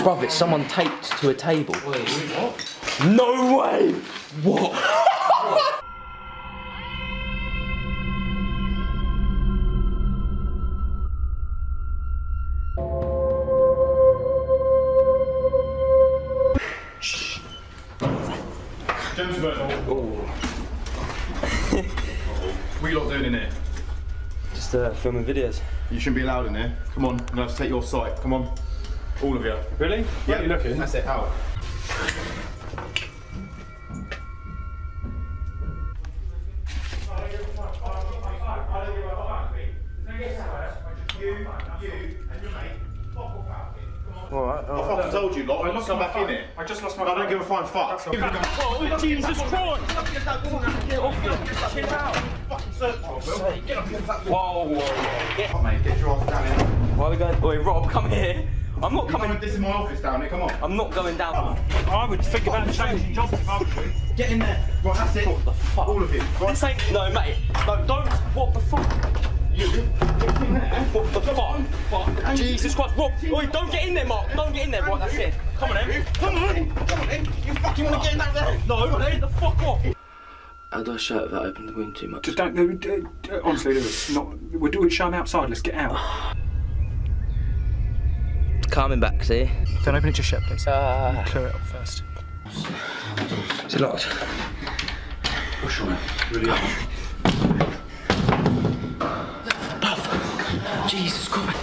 Bruv, it's someone taped to a table. Wait, what? No way! What? Gentlemen. what are you lot doing in here? Just uh, filming videos. You shouldn't be allowed in here. Come on, I'm gonna have to take your site. Come on. All of you. Really? Yeah, Where are you looking? That's it, out. Alright, I fucking told you, lot. I must come back in here. I just lost my I don't give a fine fuck. Oh, Jesus Christ! Oh, whoa, whoa. Come on, mate, get your ass down here. Why are we going? Wait, Rob, come here. I'm not Come on, coming. this is my office down here, come on. I'm not going down. I would think about changing jobs if I was you. Get in there. Right, that's it. What the fuck? All of you. Right. This ain't. No, mate. No, don't. What the fuck? You. Get in there. What the fuck? Fuck. Jesus Christ. Rob, wait, don't get in there, Mark. Don't get in there. Right, that's it. Come on, in. Come on, In. come on in. You fucking want to get in that room? No, get the fuck off. How do I show it without opening the window too much? Just don't. Uh, honestly, Lewis, not. We're doing showing outside. Let's get out. Coming back, see? Don't open it just yet, please. Uh, Clear it up first. is it locked? Push on it. Really up. Jesus Christ.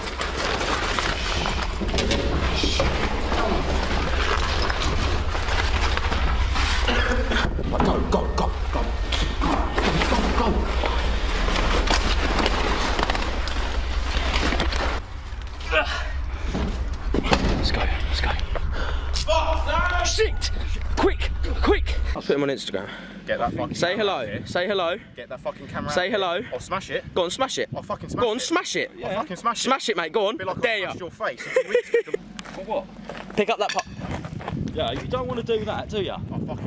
Go, go, go, go. Let's go, let's go. Shit! Quick, quick! I'll put him on Instagram. Get that fucking Say hello, here. say hello. Get that fucking camera Say out hello. I'll smash it. Go on, smash it. I'll fucking smash Go on, it. smash it. I'll fucking smash it. Smash it, mate, go on. Be like I Dare smashed your face a few weeks ago. For what? Pick up that pot. Yeah, you don't want to do that, do you? I'll fucking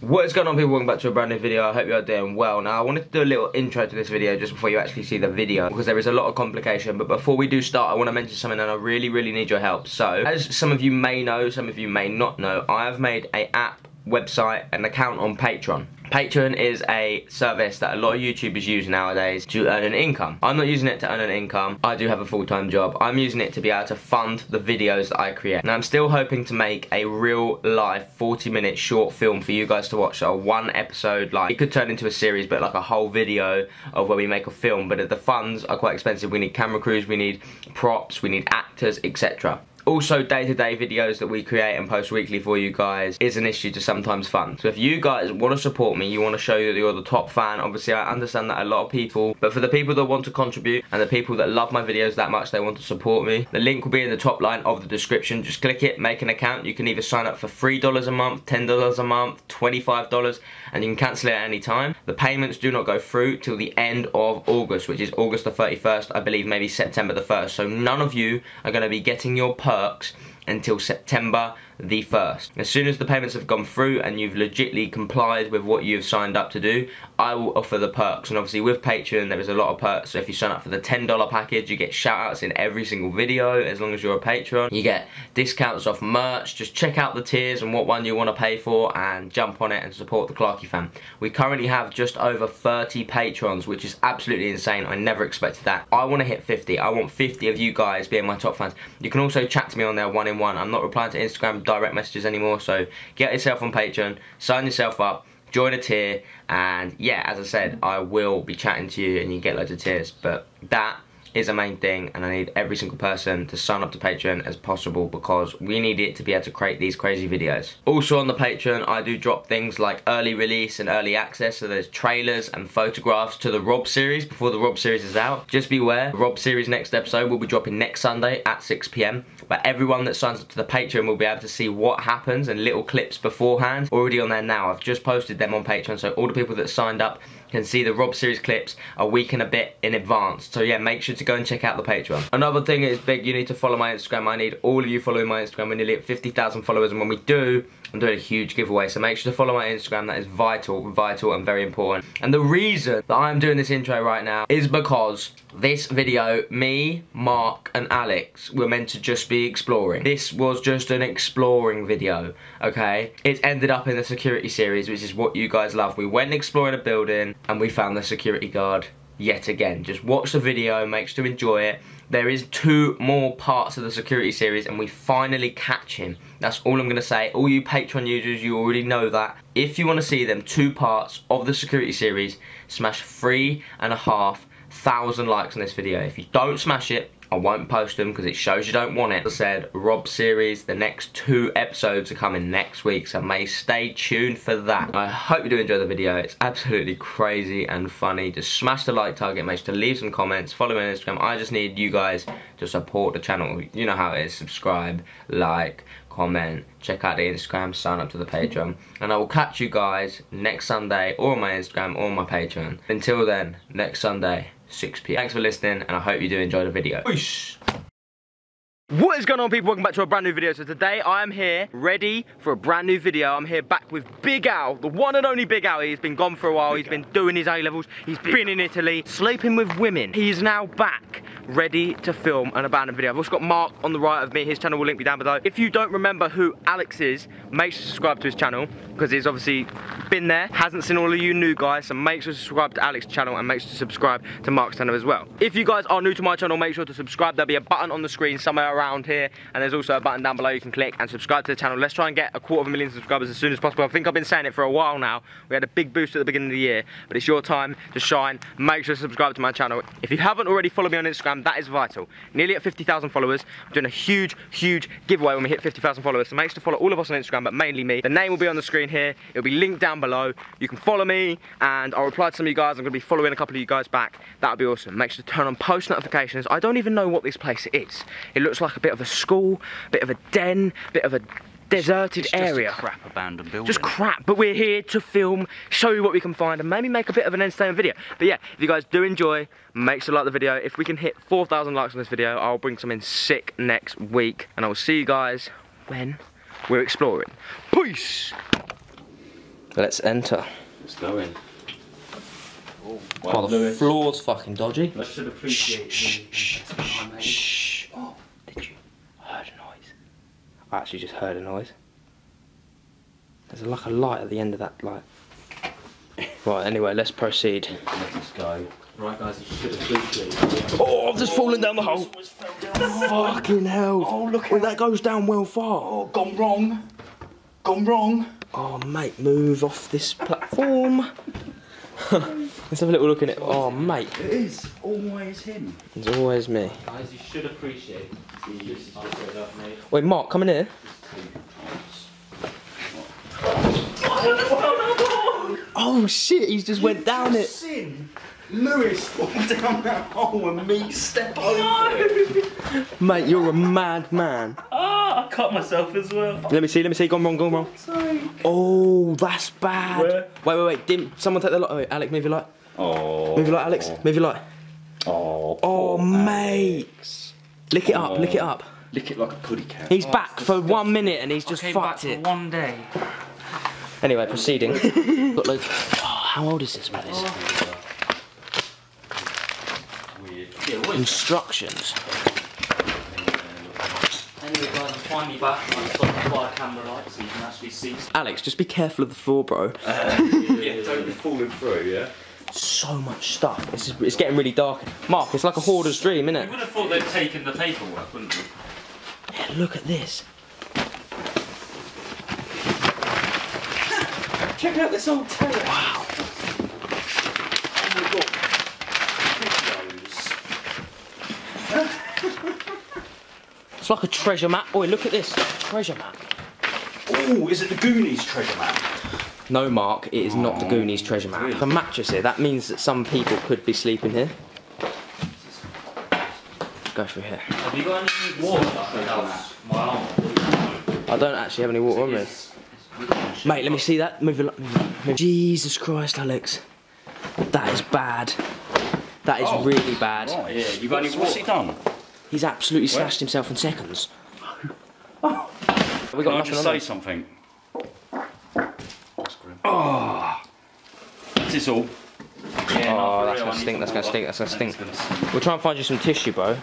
What is going on people, welcome back to a brand new video, I hope you are doing well. Now I wanted to do a little intro to this video just before you actually see the video because there is a lot of complication but before we do start I want to mention something and I really really need your help. So as some of you may know, some of you may not know, I have made a app, website, an account on Patreon. Patreon is a service that a lot of YouTubers use nowadays to earn an income. I'm not using it to earn an income. I do have a full-time job. I'm using it to be able to fund the videos that I create. Now I'm still hoping to make a real life 40 minute short film for you guys to watch. So one episode, like it could turn into a series, but like a whole video of where we make a film. But the funds are quite expensive. We need camera crews, we need props, we need actors, etc. Also, day-to-day videos that we create and post weekly for you guys is an issue to sometimes fund. So if you guys want to support me, you want to show that you're the top fan, obviously I understand that a lot of people, but for the people that want to contribute and the people that love my videos that much, they want to support me, the link will be in the top line of the description. Just click it, make an account. You can either sign up for $3 a month, $10 a month, $25, and you can cancel it at any time. The payments do not go through till the end of August, which is August the 31st, I believe maybe September the 1st. So none of you are going to be getting your perks until September the 1st. As soon as the payments have gone through and you've legitly complied with what you've signed up to do, I will offer the perks. And obviously with Patreon there is a lot of perks. So if you sign up for the $10 package, you get shout outs in every single video as long as you're a patron. You get discounts off merch. Just check out the tiers and what one you want to pay for and jump on it and support the Clarky fam. We currently have just over 30 patrons, which is absolutely insane. I never expected that. I want to hit 50. I want 50 of you guys being my top fans. You can also chat to me on there one in one. I'm not replying to Instagram direct messages anymore, so get yourself on Patreon, sign yourself up, join a tier, and yeah, as I said, I will be chatting to you and you get loads of tiers. But that is a main thing and I need every single person to sign up to Patreon as possible because we need it to be able to create these crazy videos. Also on the Patreon I do drop things like early release and early access so there's trailers and photographs to the Rob series before the Rob series is out. Just beware, the Rob series next episode will be dropping next Sunday at 6pm but everyone that signs up to the Patreon will be able to see what happens and little clips beforehand already on there now. I've just posted them on Patreon so all the people that signed up can see the Rob series clips a week and a bit in advance. So yeah, make sure to go and check out the Patreon. Another thing is big, you need to follow my Instagram. I need all of you following my Instagram. We're nearly at 50,000 followers and when we do, I'm doing a huge giveaway. So make sure to follow my Instagram. That is vital, vital and very important. And the reason that I'm doing this intro right now is because this video, me, Mark and Alex were meant to just be exploring. This was just an exploring video, okay? It ended up in the security series, which is what you guys love. We went exploring a building and we found the security guard yet again. Just watch the video, make sure to enjoy it. There is two more parts of the security series and we finally catch him. That's all I'm going to say. All you Patreon users, you already know that. If you want to see them two parts of the security series, smash three and a half thousand likes on this video. If you don't smash it, I won't post them because it shows you don't want it. As I said, Rob series, the next two episodes are coming next week, so may stay tuned for that. I hope you do enjoy the video. It's absolutely crazy and funny. Just smash the like target, make sure to leave some comments, follow me on Instagram. I just need you guys to support the channel. You know how it is, subscribe, like, comment, check out the Instagram, sign up to the Patreon. And I will catch you guys next Sunday or on my Instagram or on my Patreon. Until then, next Sunday, 6pm. Thanks for listening and I hope you do enjoy the video. Peace. What is going on people? Welcome back to a brand new video. So today I am here ready for a brand new video. I'm here back with Big Al, the one and only Big Al. He's been gone for a while. He's been doing his A-levels. He's been in Italy, sleeping with women. He's now back ready to film an abandoned video. I've also got Mark on the right of me. His channel will link me down below. If you don't remember who Alex is, make sure to subscribe to his channel because he's obviously been there, hasn't seen all of you new guys, so make sure to subscribe to Alex's channel and make sure to subscribe to Mark's channel as well. If you guys are new to my channel, make sure to subscribe. There'll be a button on the screen somewhere around here and there's also a button down below you can click and subscribe to the channel. Let's try and get a quarter of a million subscribers as soon as possible. I think I've been saying it for a while now. We had a big boost at the beginning of the year, but it's your time to shine. Make sure to subscribe to my channel. If you haven't already followed me on Instagram, that is vital. Nearly at 50,000 followers. I'm doing a huge, huge giveaway when we hit 50,000 followers. So make sure to follow all of us on Instagram, but mainly me. The name will be on the screen here. It'll be linked down below. You can follow me and I'll reply to some of you guys. I'm gonna be following a couple of you guys back. That'll be awesome. Make sure to turn on post notifications. I don't even know what this place is. It looks like a bit of a school, a bit of a den, a bit of a deserted It's area. Just crap abandoned building. Just crap, but we're here to film, show you what we can find, and maybe make a bit of an entertainment video. But yeah, if you guys do enjoy, make sure to like the video. If we can hit 4,000 likes on this video, I'll bring something sick next week. And I will see you guys when we're exploring. Peace! Let's enter. Let's go in. Oh, the floor's fucking dodgy. I should appreciate Shh, shh, shh, shh. Oh, did you? I heard a noise. I actually just heard a noise. There's like a light at the end of that light. Right, anyway, let's proceed. Let's go. Right, guys, you should appreciate. Oh, I've just fallen down the hole. Fucking hell. Oh, look Wait, that goes down well far. Oh, gone wrong. Gone wrong. Oh, mate, move off this platform. Let's have a little look in it. Oh, mate, It is always him. it's always me. Guys, you should appreciate. This is just what I've. Wait, Mark, come in here. Oh shit, he's just went down it. Sin. Lewis falling down that hole and me step over it. Mate, you're a mad man. Ah, I cut myself as well. Let me see, let me see. Gone wrong, gone wrong. Oh, that's bad. Where? Wait, wait, wait. Dim, someone take the light. Oh, wait, Alec, move your light. Oh. Move your light, Alex. Move your light. Oh. Oh, poor mate. Lick it up, lick it up. Lick it like a putty cat. He's back for one minute and he's just fucked it. one day. Anyway, proceeding. Got loads. Oh, how old is this place? Weird. Yeah, what is Instructions. Anyway guys, I'm finally back and I've got the fire camera light so you can actually see. Alex, just be careful of the floor, bro. Yeah, don't be falling through, yeah? So much stuff. It's, just, it's getting really dark. Mark, it's like a hoarder's dream, isn't You it? would have thought they'd taken the paperwork, wouldn't you? Yeah, look at this. Check out this old terrace. Wow. Oh my god. Videos. It's like a treasure map. Boy, look at this. Treasure map. Oh, is it the Goonies treasure map? No, Mark, it is not the oh, Goonies treasure map. The mattress here, that means that some people could be sleeping here. Go through here. Have you got any water at the? My arm. I don't actually have any water on me. Mate, let me see that. Move it. Move Jesus Christ, Alex. That is bad. That is oh. really bad. Right. Yeah, you've only What's, what's he done? He's absolutely slashed himself in seconds. Oh. We Can got I just say there. something? Oh, is this all? Yeah, Oh, for that's gonna stink, that's gonna stink, that's gonna stink. It's gonna stink. We'll try and find you some tissue, bro.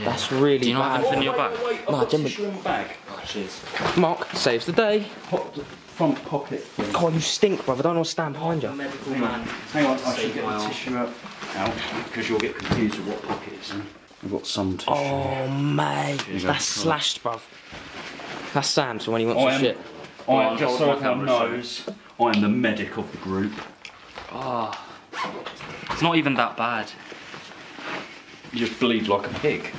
That's really Do you not have bad. anything in your bag? Wait, I've No, tissue in my bag. Oh, cheers. Mark saves the day. Pop the front pocket. thing. God, you stink, brother. I don't want to stand behind you. Medical man. Hang on, I should get my the tissue out, out because you'll get confused with what pocket it's in. I've got some tissue. Oh, mate. you go. That's slashed, bruv. That's Sam, so when he wants I am, shit. I am, just hold so my everyone knows, I am the medic of the group. Oh. It's not even that bad. You just bleed like a pig.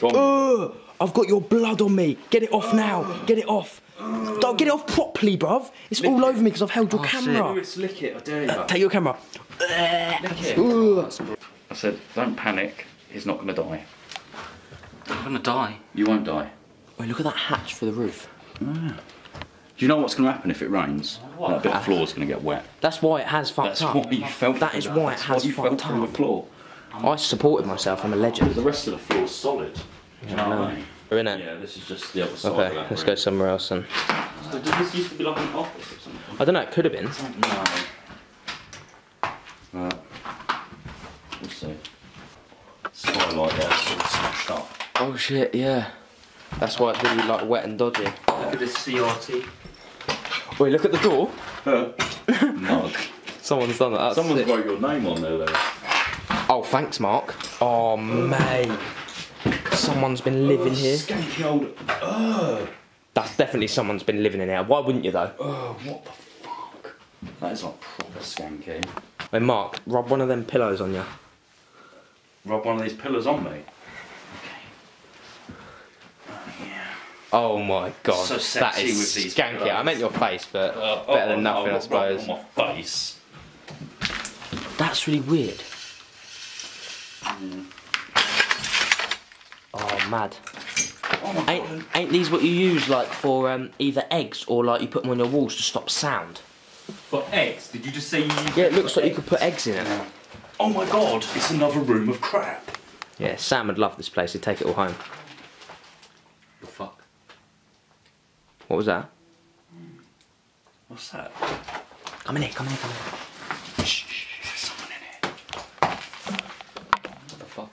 Go on. Ugh, I've got your blood on me. Get it off now. Get it off. Don't get it off properly, bruv. It's all over me because I've held your oh, camera. Lewis, lick it, I dare you. Take your camera. Ugh. I said, don't panic, he's not going to die. I'm gonna die. You won't die. Wait, look at that hatch for the roof. Do you know what's going to happen if it rains? What? That bit of floor's going to get wet. That's why it has fucked That's up. why you fell That through is why it That's has why you fell fucked through up. the floor. I supported myself. I'm a legend. The rest of the floor's solid. Do you know what I mean? We're in it. Yeah, this is just the other side of Okay, that let's room. go somewhere else then. So did this used to be like an office or something? I don't know. It could have been. No. Uh, we'll see. Skylight there, it's all smashed up. Oh shit! Yeah. That's why it's really like wet and dodgy. Look at this CRT. Wait, look at the door. Mug. Someone's done that. That's Someone's sick. wrote your name on there, Lewis. Oh, thanks, Mark. Oh, mate. Someone's been living here. Skanky old. That's definitely someone's been living in here. Why wouldn't you though? Oh, what the fuck? That is like proper skanky. Hey, Mark, rub one of them pillows on you. Rub one of these pillars on me. Oh my god, So that sexy is with these skanky. I meant your face, but Uh, better than oh, nothing, oh, I rub suppose. On my face. That's really weird. Oh, mad. Oh Ain't, ain't these what you use like for um, either eggs or like you put them on your walls to stop sound? For eggs? Did you just say you Yeah, it looks like you could put eggs in it. Oh my god, it's another room of crap. Yeah, Sam would love this place. He'd take it all home. The fuck? What was that? What's that? Come in here, come in here, come in here. Shh, shh, shh, there's someone in here. What the fuck?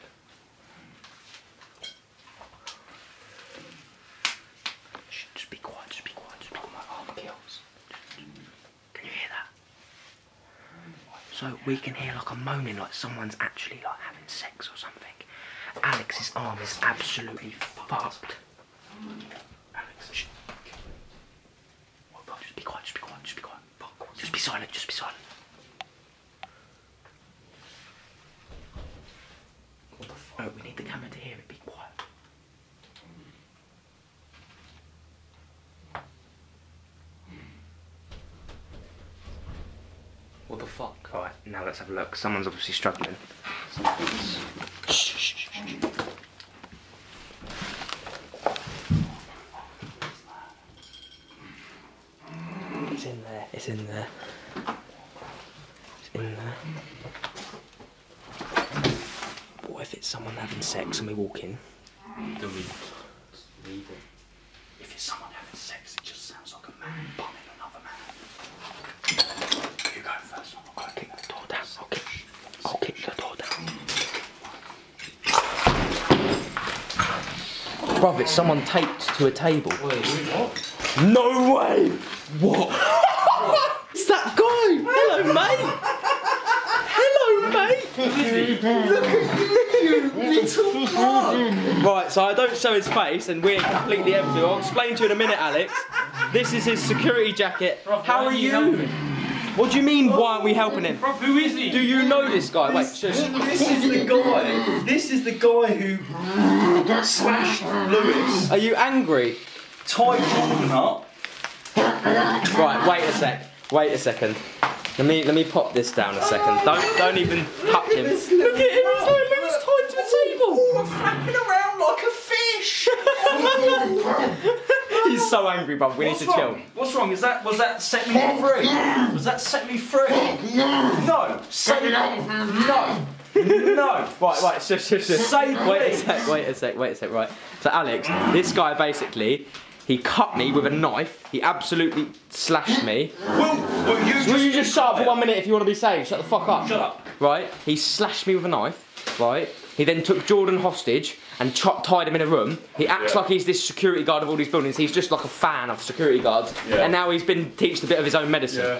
Shh, just be quiet, just be quiet, just be quiet. My arm kills. Can you hear that? So we can hear like a moaning, like someone's actually like having sex or something. Alex's arm is absolutely fucked. Alex, shh. What the fuck? Just be quiet, just be quiet, just be quiet. Fuck. Just be silent, just be silent. What the fuck? Oh, we need the camera to hear it. Be quiet. What the fuck? Alright, now let's have a look. Someone's obviously struggling. Something's... Shh, shh, shh, shh. It's in there. It's in there. It's in there. What if it's someone having sex and we walk in? Do we leave it? If it's someone having sex, it just sounds like a man bumming another man. You go first. I'll kick the door down. I'll kick, I'll kick the door down. Bruv, it's someone taped to a table. Wait, what? No way! What? it's that guy! Hello, mate! Hello, mate! Look at you, little bug! Right, so I don't show his face and we're completely empty. I'll explain to you in a minute, Alex. This is his security jacket. How are you? What do you mean, why aren't we helping him? Bro, who is he? Do you know this guy? Wait, shush. This is the guy. This is the guy who smashed Lewis, Are you angry? tied Jordan up. Right, wait a sec. Wait a second. Let me let me pop this down a second. Don't don't even touch him. Look at him. He's like Lewis tied to a table. Flapping around like a fish. So angry, bruv. We What's need to chill. wrong? What's wrong? Is that was that set me free? Was that set me free? No. Say no. No. No. Right, right, shush, shush, shush. Say Wait a sec, wait a sec, wait a sec, right. So, Alex, this guy basically, he cut me with a knife. He absolutely slashed me. Will, will you just, Will you just shut up for one minute if you want to be safe? Shut the fuck up. Shut up. Right? He slashed me with a knife, right? He then took Jordan hostage and ch- tied him in a room. He acts Yeah. like he's this security guard of all these buildings. He's just like a fan of security guards. Yeah. And now he's been teached a bit of his own medicine.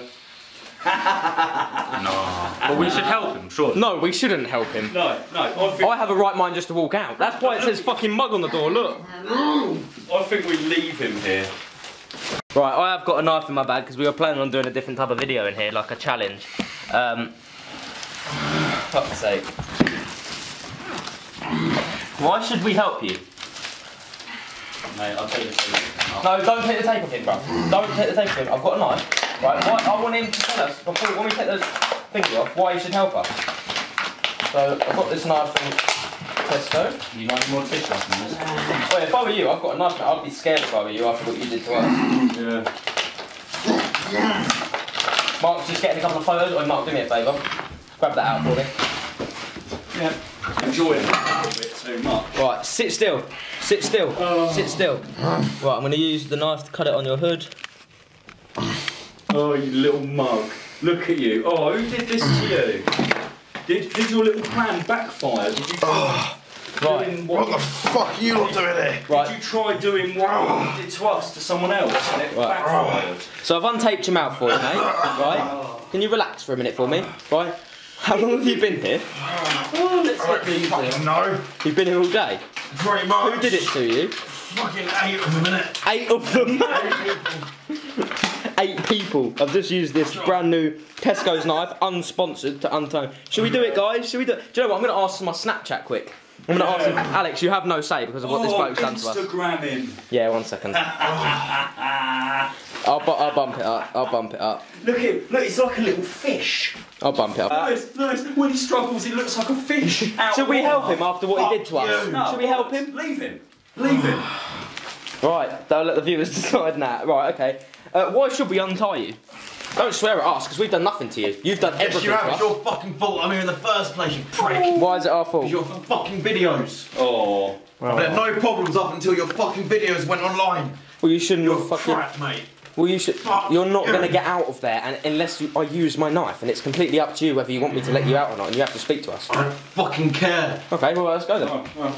no But we should help him, sure. No, we shouldn't help him. No, no. I think, I have a right mind just to walk out. That's why it says fucking mug on the door, look. I think we leave him here. Right, I have got a knife in my bag because we were planning on doing a different type of video in here, like a challenge. Um, fuck's sake. Why should we help you? Mate, I'll take this. No, don't take the tape off him, bro. Don't take the tape off him. I've got a knife. Right, why, I want him to tell us before when we take those things off why he should help us. So I've got this knife from Tesco. You like more fish off than this? Oh, yeah, if I were you, I've got a knife. mate. I'd be scared if I were you after what you did to us. Yeah. Mark, just getting a couple of photos. Or Mark, do me a favour. Grab that out for me. Yeah. Enjoying it a little bit too much. Right, sit still. Sit still. Oh. Sit still. Right, I'm going to use the knife to cut it on your hood. Oh, you little mug. Look at you. Oh, who did this to you? Did, did your little plan backfire? Did you try oh, Right. doing what, What the fuck are you lot doing here? Did Right. you try doing what you oh. did to us to someone else and it Right. backfired? So I've untaped your mouth for you, mate. Right? Can you relax for a minute for me? Right? How long have you been here? Oh, let's get these in. No, You've been here all day. pretty much. Who did it to you? Fucking eight of them, innit? Eight of them. Eight people. I've just used this brand new Tesco's knife, unsponsored, to untone. Should we do it, guys? Should we do it? Do you know what? I'm going to ask my Snapchat quick. I'm going to ask him. Alex, you have no say because of what this oh, bloke's done to us. Instagram him. Yeah, one second. I'll, bu- I'll bump it up. I'll bump it up. Look at him. Look, he's like a little fish. I'll bump it up. Nice, nice. When he struggles, he looks like a fish. Should we help him after what he did to us? No, Should we help him? Leave him. Leave him. Right, don't let the viewers decide now. Right, okay. Uh, why should we untie you? Don't swear at us, because we've done nothing to you. You've done Yes, everything you to have. It's your fucking fault I'm here in the first place, you prick. Why is it our fault? Your fucking videos. Oh. I've had no problems up until your fucking videos went online. Well, you shouldn't You're have fucking. crap, mate. Well, you should. Fuck You're not going to get out of there, and unless you, I use my knife, and it's completely up to you whether you want me to let you out or not, and you have to speak to us. I don't fucking care. Okay, well let's go then.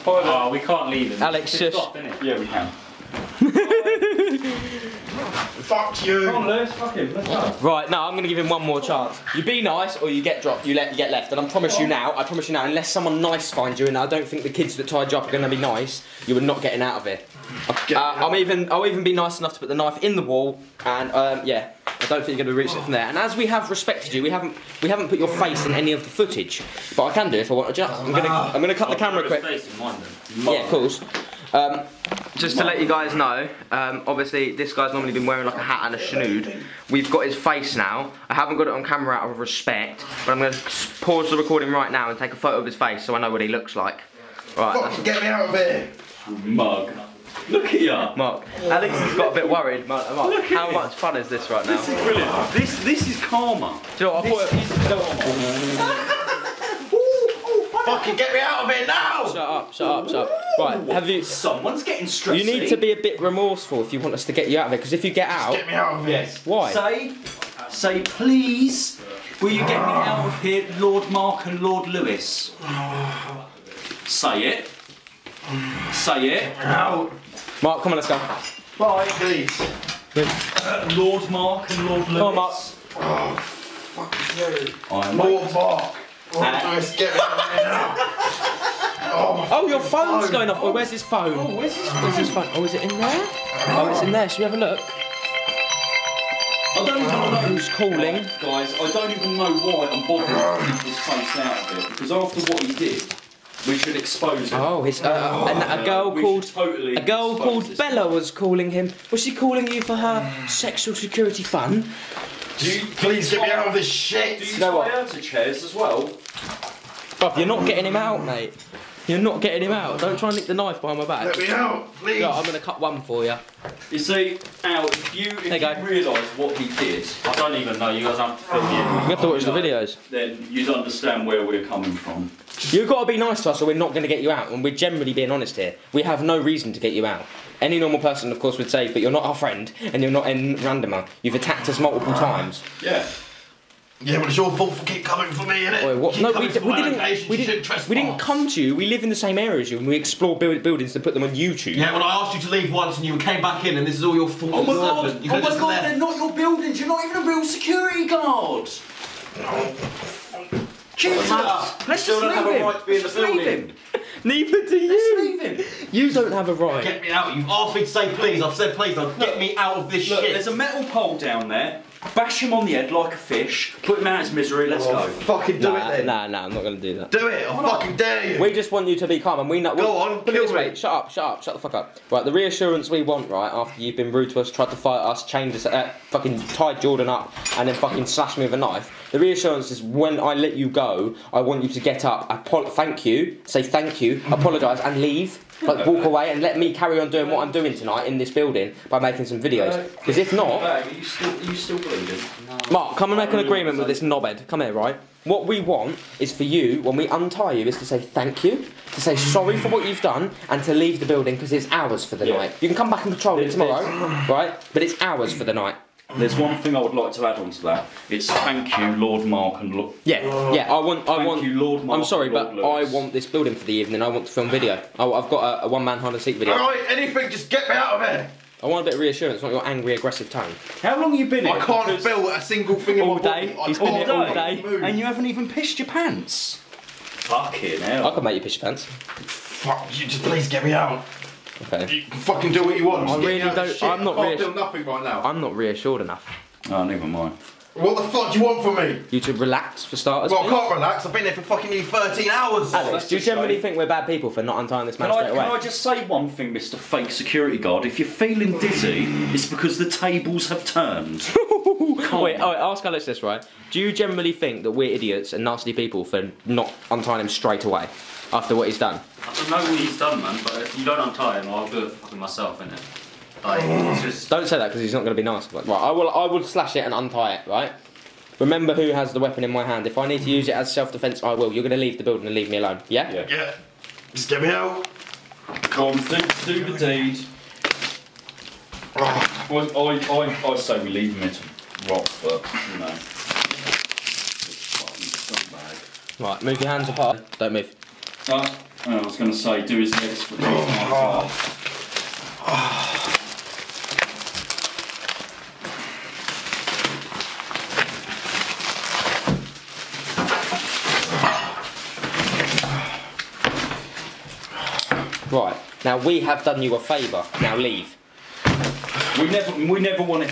Oh, we can't leave him. Alex, It's shush. off. Yeah, we can. Fuck you. Come on, Lewis. Fuck him. Let's go. Right, now I'm going to give him one more chance. You be nice, or you get dropped. You let you get left, and I promise you now. I promise you now. Unless someone nice finds you, and I don't think the kids that tied you up are going to be nice, you are not getting out of here. Uh, I'm even. I'll even be nice enough to put the knife in the wall, and um, yeah, I don't think you're going to reach it from there. And as we have respected you, we haven't we haven't put your face in any of the footage, but I can do if I want to. Just, I'm gonna I'm gonna cut the camera quick. Face in mind, then. Yeah, of course. Um, just to let you guys know, um, obviously this guy's normally been wearing like a hat and a schnood. We've got his face now. I haven't got it on camera out of respect, but I'm going to pause the recording right now and take a photo of his face so I know what he looks like. Right, that's Fucking get me out of here. Mug. Look at ya. Mark. Alex has got a bit worried. Mark, Mark, how much fun is this right now? This is brilliant. This this is karma. Do you know what? I thought This is karma. Fucking get me out of here now. Shut up, shut up, shut up. Right, have you... Someone's getting stressed. You need to be a bit remorseful if you want us to get you out of it, because if you get out... Get me out of here. Yes. Why? Say, say, please, will you get me out of here, Lord Mark and Lord Lewis? Say it. Say it. Out. Mark, come on, let's go. Bye, please. Uh, Lord Mark and Lord Lewis. Come on, Mark. Fuck you. I'm More bark. Uh, Nice, get me out of here now. Oh, Oh, your phone's going off. Oh, where's his phone? Oh, where's his, where's his phone? Oh, is it in there? Oh, it's in there. Should we have a look? I don't even know. Who's calling? Guys, I don't even know why I'm bothering to keep this face out of it because after what he did, we should expose him. Oh, his, uh, and a girl called totally a girl called this Bella was calling him. Was she calling you for her sexual security fun? do you please get me out of this shit? Do you know tie what? her to chairs as well? Bruv, you're not getting him out, mate. You're not getting him out. Don't try and nick the knife behind my back. Let me out, please. Yeah, I'm gonna cut one for you. You see, Al, if you, if you you realise what he did, I don't even know, you guys have to film you. You have to watch the videos. Then you'd understand where we're coming from. You've got to be nice to us, or we're not going to get you out. And we're generally being honest here. We have no reason to get you out. Any normal person, of course, would say, "But you're not our friend, and you're not in randomer. You've attacked us multiple times." Yeah. Yeah, well, it's your fault for keep coming for me, innit? Wait, what? Keep No, we, coming d- for we my didn't. locations, We you didn't. shouldn't We didn't come to you. We live in the same area as you, and we explore build, buildings to put them on YouTube. Yeah, well, I asked you to leave once and you came back in, and this is all your fault. Oh my god! you Oh my god, left. they're not your buildings, you're not even a real security guard! Jesus! Let's just leave have a him. right to be in the Just leave him. Neither do you. Leave him! You don't have a right. Get me out. You've asked me to say please. I've said please. Now get me out of this Look, shit. there's a metal pole down there. Bash him on the head like a fish. Put him out of his misery. Let's Oh, go. Fucking do Nah, it then. nah, nah. I'm not going to do that. Do it. I fucking dare you. We just want you to be calm, and we know. Go well, on, put it kill this way. me. Shut up, shut up, shut the fuck up. Right, the reassurance we want, right, after you've been rude to us, tried to fight us, chained us, uh, fucking tied Jordan up, and then fucking slashed me with a knife. The reassurance is when I let you go, I want you to get up, apo- thank you, say thank you, apologise, and leave. Like walk away and let me carry on doing what I'm doing tonight in this building by making some videos. Uh, because if not, are you still, are you still bleeding? Mark, come and make an agreement with this knobhead. Come here, right? What we want is for you, when we untie you, is to say thank you, to say sorry for what you've done, and to leave the building because it's ours for the Yeah. night. You can come back and patrol it tomorrow, right? But it's ours for the night. There's one thing I would like to add on to that. It's thank you, Lord Mark and Lord. Yeah, yeah. I want. I Thank want. you, Lord Mark I'm sorry, and but Lord I want this building for the evening. I want to film video. I, I've got a, a one-man hide and seek video. All right, anything. Just get me out of here. I want a bit of reassurance, not your angry, aggressive tone. How long have you been here? I can't Because- feel a single thing in All my day. I He's been here all day. move. And you haven't even pissed your pants. Fucking hell! I hell. could make you piss your pants. Fuck you. Just please get me out. Okay. You can fucking do what you want. I really don't. I'm not I can't feel nothing right now. I'm not reassured enough. Oh, never mind. What the fuck do you want from me? You to relax for starters. Well, I can't relax. I've been there for fucking nearly 13 hours. Alex, that's do you generally shame. think we're bad people for not untying this man Can I, straight can? I just say one thing, Mr. Fake Security Guard? If you're feeling dizzy, it's because the tables have turned. Wait, oh, ask Alex this, right? Do you generally think that we're idiots and nasty people for not untying him straight away after what he's done? I don't know what he's done, man, but if you don't untie him, I'll do it fucking myself, innit? Like, it's just. Don't say that because he's not going to be nice. Like, right, I will. I will slash it and untie it. Right. Remember who has the weapon in my hand. If I need to use it as self-defense, I will. You're going to leave the building and leave me alone. Yeah. Yeah. Yeah. Just get me out. Go on, do, do the deed. Well, I, I, I say we leave him here to rot, but, you know. Right. Move your hands apart. Don't move. Uh, I was going to say, do his legs for the Right. Now we have done you a favour. Now leave. We never, we never want to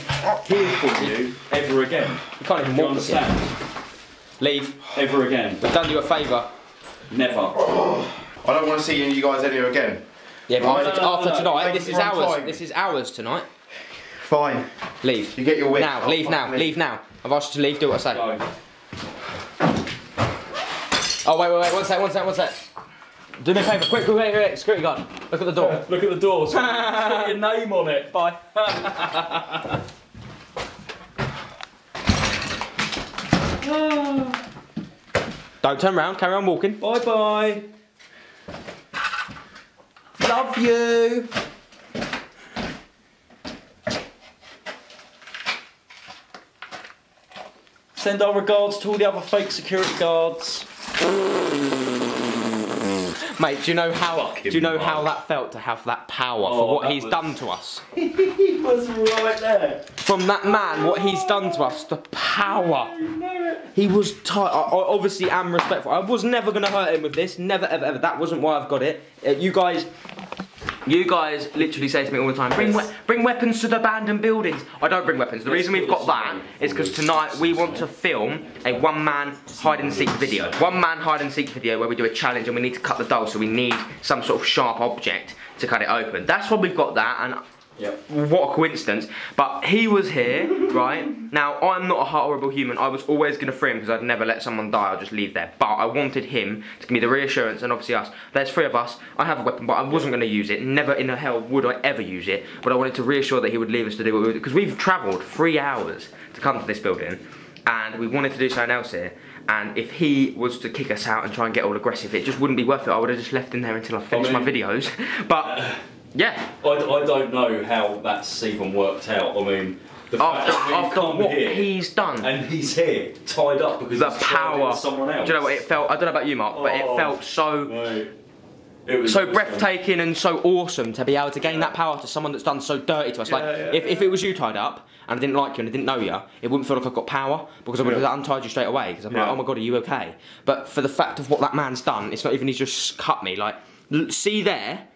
hear from you ever again. You can't even Do you walk understand? Leave. Ever again. We've done you a favour. Never. I don't want to see you guys anywhere again. Yeah, but No, after, no, no, after no. tonight, Thank this you is for ours. untying me. This is ours tonight. Fine. Leave. You get your wish. Now, I'll leave now, fucking leave now. I've asked you to leave, do what I say. Go. Oh, wait, wait, wait, one sec, one sec, one sec. Do me a favour, quick, quick, quick, quick, security guard. Look at the door. Look at the doors. it's got your name on it. Bye. Don't turn around, carry on walking. Bye bye. Love you. Send our regards to all the other fake security guards. Mate, do you know how Fucking do you know how that felt to have that power Oh, for what he's was- done to us? He was right there. From that man, what he's done to us, the power. He was tight. I, I obviously am respectful. I was never gonna hurt him with this. Never, ever, ever. That wasn't why I've got it. Uh, you guys, you guys literally say to me all the time, bring we- bring weapons to the abandoned buildings. I don't bring weapons. The reason we've got that is because tonight we want to film a one-man hide and seek video. One-man hide and seek video where we do a challenge and we need to cut the doll, so we need some sort of sharp object to cut it open. That's why we've got that and. Yep. What a coincidence. But he was here, right? Now, I'm not a horrible human. I was always going to free him because I'd never let someone die. I'd just leave there. But I wanted him to give me the reassurance, and obviously us. There's three of us. I have a weapon, but I wasn't going to use it. Never in the hell would I ever use it. But I wanted to reassure that he would leave us to do what we would Because we've travelled three hours to come to this building, and we wanted to do something else here. And if he was to kick us out and try and get all aggressive, it just wouldn't be worth it. I would have just left him there until I finished my mean- videos. But, yeah. I, I don't know how that's even worked out. I mean, the fact After, after come what here he's done. and he's here tied up because the he's power. someone else. Do you know what it felt? I don't know about you, Mark, but it Oh, felt so Mate, it was so breathtaking and so awesome to be able to gain that power to someone that's done so dirty to us. like Yeah, yeah, if, if it was you tied up and I didn't like you and I didn't know you, it wouldn't feel like I've got power because I would have untied you straight away because I'm like, oh my god, are you okay? But for the fact of what that man's done, it's not even he's just cut me. Like, see there,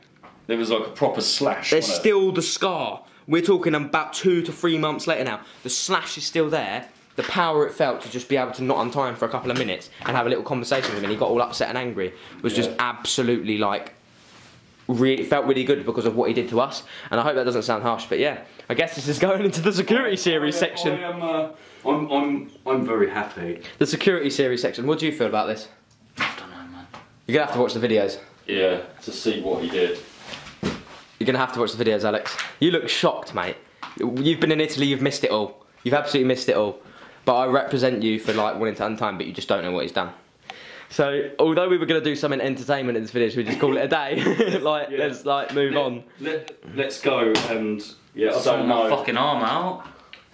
There was like a proper slash. there's wasn't it? still the scar. We're talking about two to three months later now. The slash is still there. The power it felt to just be able to not untie him for a couple of minutes and have a little conversation with him, and he got all upset and angry, was just absolutely like. Really felt really good because of what he did to us, and I hope that doesn't sound harsh. But yeah, I guess this is going into the security series I- section. I am, uh, I'm, I'm, I'm very happy. The security series section. What do you feel about this? I don't know, man. You're gonna have to watch the videos. Yeah, to see what he did. You're gonna have to watch the videos, Alex. You look shocked, mate. You've been in Italy, you've missed it all. You've absolutely missed it all. But I represent you for like wanting to untime, but you just don't know what he's done. So, although we were gonna do something entertainment in this video, should we just call it a day? like, Yeah. let's like move on. Let, let's go and yeah, I Sort don't my fucking arm out.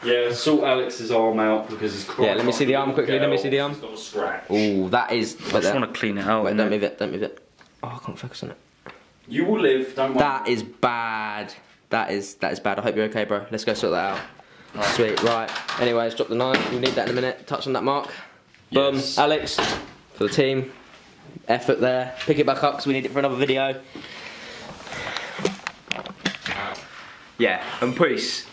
Yeah, sort Alex's arm out because he's crying. Yeah, let me see the arm quickly, let me see the arm. He's got a scratch. Ooh, that is. I just want to clean it out. Wait, don't move it, don't move it. Oh, I can't focus on it. You will live. Don't worry. That is bad. That is that is bad. I hope you're okay, bro. Let's go sort that out. Sweet, right. Anyways, drop the knife. We'll need that in a minute. Touch on that mark. Boom. Yes. Alex, for the team. Effort there. Pick it back up because we need it for another video. Yeah, and peace.